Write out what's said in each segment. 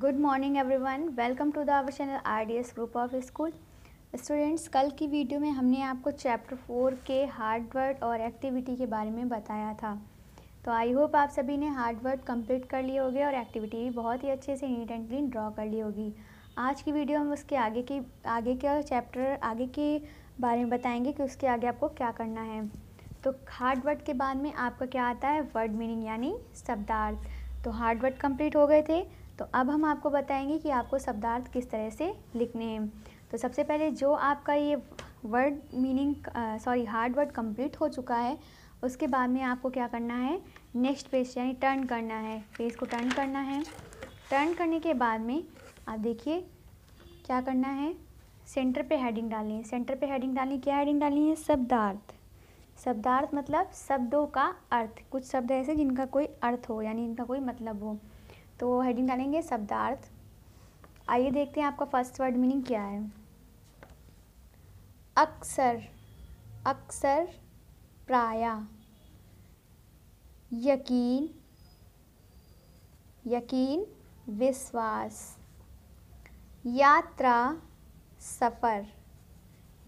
Good morning everyone welcome to the our channel RDS group of school students कल की video में हमने आपको चैप्टर फोर के हार्ड वर्ड और एक्टिविटी के बारे में बताया था। तो आई होप आप सभी ने हार्ड वर्ड कंप्लीट कर लिए होगे और एक्टिविटी भी बहुत ही अच्छे से नीट एंड क्लीन ड्रॉ कर ली होगी। आज की वीडियो हम उसके आगे की, आगे का चैप्टर आगे के बारे में बताएँगे कि उसके आगे आपको क्या करना है। तो हार्ड वर्ड के बाद में आपका क्या आता है? वर्ड मीनिंग यानी शब्दार्थ। तो हार्ड वर्ड कंप्लीट हो गए थे। तो अब हम आपको बताएँगे कि आपको शब्दार्थ किस तरह से लिखने हैं। तो सबसे पहले जो आपका ये word meaning sorry hard word complete हो चुका है, उसके बाद में आपको क्या करना है? नेक्स्ट पेज यानी टर्न करना है। पेज को टर्न करना है। टर्न करने के बाद में आप देखिए क्या करना है? सेंटर पे हेडिंग डालनी है। सेंटर पे हेडिंग डालनी, क्या हेडिंग डालनी है? शब्दार्थ। शब्दार्थ मतलब शब्दों का अर्थ। कुछ शब्द ऐसे जिनका कोई अर्थ हो, यानी इनका कोई मतलब हो। तो हेडिंग डालेंगे शब्दार्थ। आइए देखते हैं आपका फ़र्स्ट वर्ड मीनिंग क्या है। अक्सर अक्सर प्राय। यकीन यकीन विश्वास। यात्रा, सफ़र।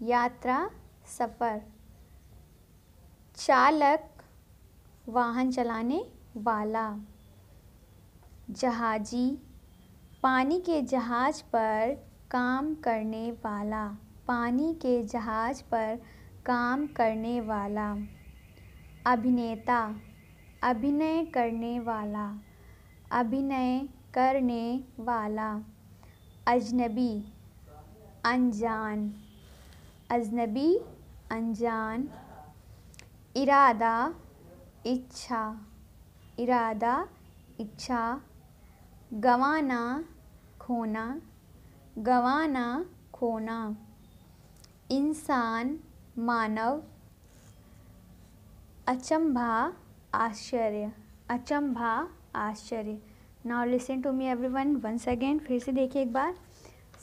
यात्रा, सफ़र। चालक, वाहन चलाने वाला। जहाजी पानी के जहाज़ पर काम करने वाला, पानी के जहाज़ पर काम करने वाला, अभिनेता, अभिनय करने वाला, अभिनय करने वाला, अजनबी, अनजान अजनबी, अनजान, इरादा, इच्छा इरादा, इच्छा गंवाना खोना गंवाना खोना। इंसान, मानव, अचंभा, आश्चर्य। अचंभा, आश्चर्य। Now listen to me everyone once again फिर से देखिए एक बार।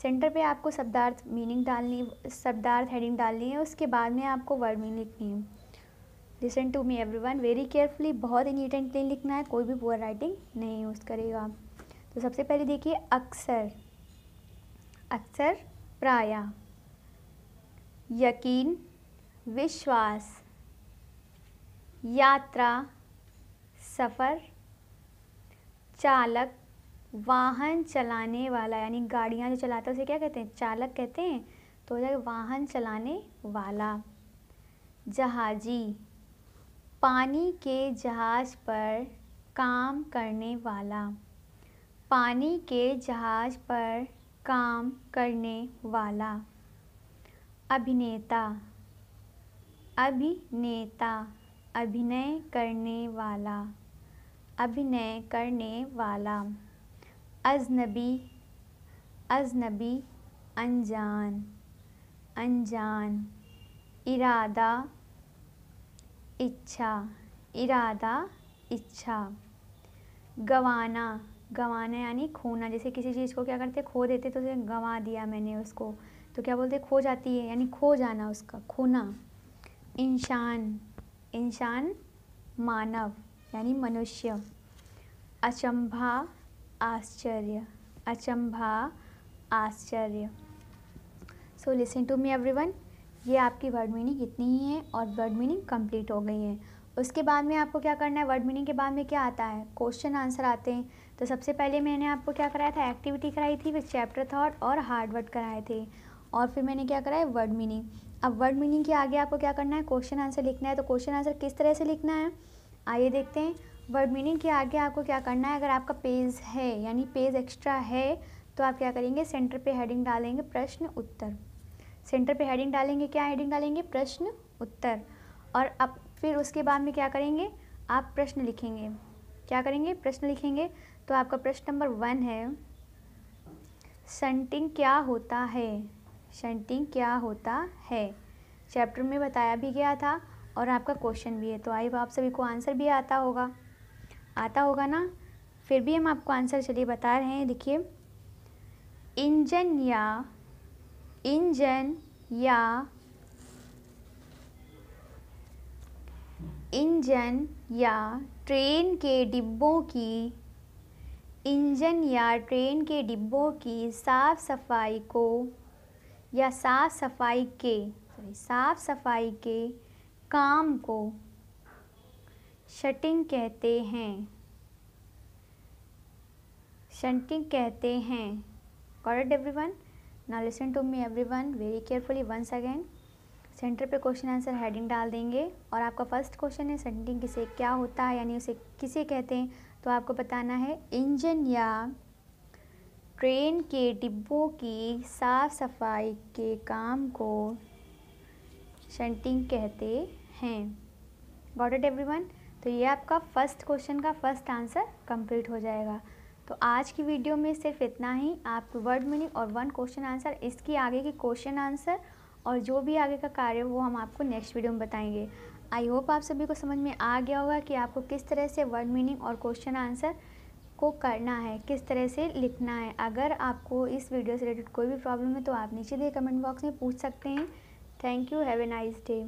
सेंटर पे आपको शब्दार्थ मीनिंग डालनी, शब्दार्थ हेडिंग डालनी है, उसके बाद में आपको वर्ड मीनिंग लिखनी है। Listen to me everyone very carefully बहुत ही नीट एंड क्लीन लिखना है, कोई भी पुअर राइटिंग नहीं यूज़ करेगा। तो सबसे पहले देखिए अक्सर अक्सर प्राय, यकीन, विश्वास, यात्रा, सफ़र, चालक, वाहन चलाने वाला, यानी गाड़ियाँ जो चलाता है, उसे क्या कहते हैं? चालक कहते हैं। तो हो जाएगा वाहन चलाने वाला, जहाजी, पानी के जहाज़ पर काम करने वाला। पानी के जहाज़ पर काम करने वाला अभिनेता अभिनेता, अभिनय करने वाला, अभिनय करने वाला, अजनबी अजनबी अनजान अनजान, इरादा इच्छा इरादा इच्छा, गवाना गवाना यानी खोना, जैसे किसी चीज़ को क्या करते खो देते तो उसे गंवा दिया मैंने उसको। तो क्या बोलते खो जाती है, यानी खो जाना उसका, खोना। इंसान इंसान मानव, यानी मनुष्य। अचंभा आश्चर्य अचंभा आश्चर्य। So listen to me everyone ये आपकी वर्ड मीनिंग इतनी ही है और वर्ड मीनिंग कंप्लीट हो गई है। उसके बाद में आपको क्या करना है? वर्ड मीनिंग के बाद में क्या आता है? क्वेश्चन आंसर आते हैं। तो सबसे पहले मैंने आपको क्या कराया था? एक्टिविटी कराई थी, फिर चैप्टर थॉट और हार्ड वर्ड कराए थे। और फिर मैंने क्या कराया? वर्ड मीनिंग अब वर्ड मीनिंग के आगे आपको क्या करना है? क्वेश्चन आंसर लिखना है। तो क्वेश्चन आंसर किस तरह से लिखना है? आइए देखते हैं। वर्ड मीनिंग के आगे आपको क्या करना है? अगर आपका पेज है, यानी पेज एक्स्ट्रा है तो आप क्या करेंगे? सेंटर पे हेडिंग डालेंगे, प्रश्न उत्तर। सेंटर पे हेडिंग डालेंगे, क्या हेडिंग डालेंगे? प्रश्न उत्तर। और अब फिर उसके बाद में क्या करेंगे? आप प्रश्न लिखेंगे। क्या करेंगे? प्रश्न लिखेंगे। तो आपका प्रश्न नंबर वन है शंटिंग क्या होता है? शंटिंग क्या होता है? चैप्टर में बताया भी गया था और आपका क्वेश्चन भी है। तो आई आप सभी को आंसर भी आता होगा। आता होगा ना? फिर भी हम आपको आंसर चलिए बता रहे हैं। देखिए, इंजन या इंजन या इंजन या ट्रेन के डिब्बों की, इंजन या ट्रेन के डिब्बों की साफ़ सफ़ाई को, या साफ़ सफ़ाई के सॉरी साफ़ सफ़ाई के काम को शटिंग कहते हैं। शंटिंग कहते हैं। It everyone now listen to me everyone very carefully once again centre पे क्वेश्चन आंसर हेडिंग डाल देंगे और आपका फ़र्स्ट क्वेश्चन है सेंटिंग किसे, क्या होता है, यानी उसे किसे कहते हैं तो आपको बताना है, इंजन या ट्रेन के डिब्बों की साफ़ सफ़ाई के काम को शंटिंग कहते हैं। गॉट इट एवरीवन तो ये आपका फ़र्स्ट क्वेश्चन का फ़र्स्ट आंसर कंप्लीट हो जाएगा। तो आज की वीडियो में सिर्फ़ इतना ही, आप वर्ड मीनिंग और वन क्वेश्चन आंसर, इसकी आगे की क्वेश्चन आंसर और जो भी आगे का कार्य वो हम आपको नेक्स्ट वीडियो में बताएँगे। आई होप आप सभी को समझ में आ गया होगा कि आपको किस तरह से वर्ड मीनिंग और क्वेश्चन आंसर को करना है, किस तरह से लिखना है। अगर आपको इस वीडियो से रिलेटेड कोई भी प्रॉब्लम है तो आप नीचे दिए कमेंट बॉक्स में पूछ सकते हैं। Thank you have a nice day